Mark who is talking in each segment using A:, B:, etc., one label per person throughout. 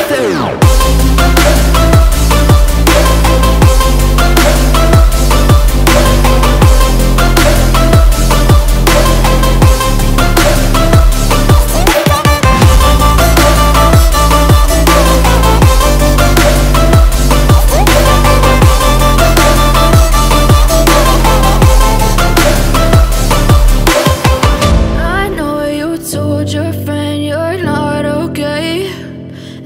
A: As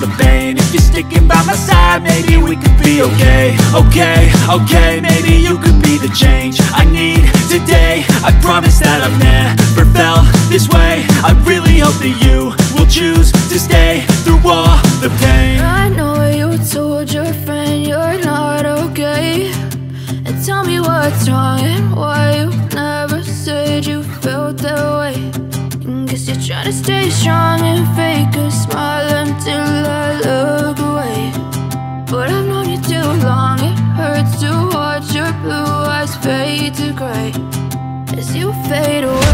B: the pain. If you're sticking by my side, maybe we could be okay. Okay, okay, maybe you could be the change I need today. I promise that I've never felt this way. I really hope that you will choose to stay through all the pain.
A: I know you told your friend you're not okay. And tell me what's wrong and why you never said you felt that way. And Guess you're trying to stay strong and fake a smile until I look away. But I've known you too long, it hurts to watch your blue eyes fade to gray. As you fade away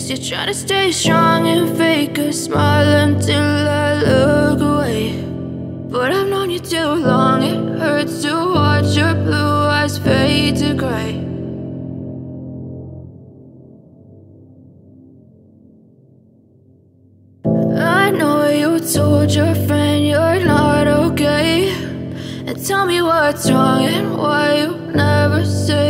B: Guess
A: you're trying to stay strong and fake a smile until I look away. But I've known you too long, it hurts to watch your blue eyes fade to gray. I know you told your friend you're not okay. And tell me what's wrong and why you never said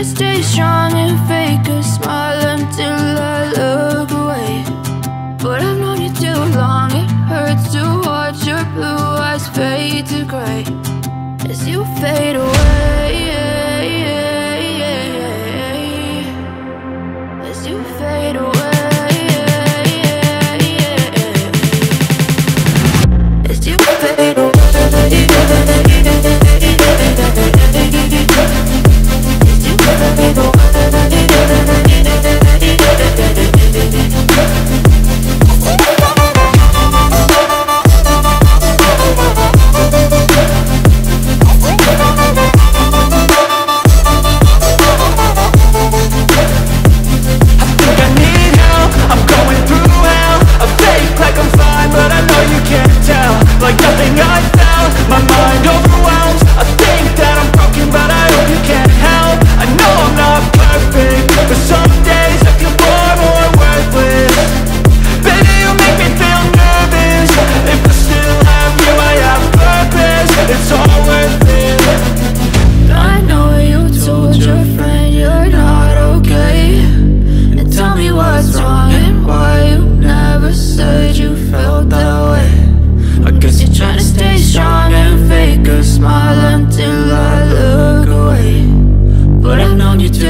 A: to stay strong and fake a I've known you too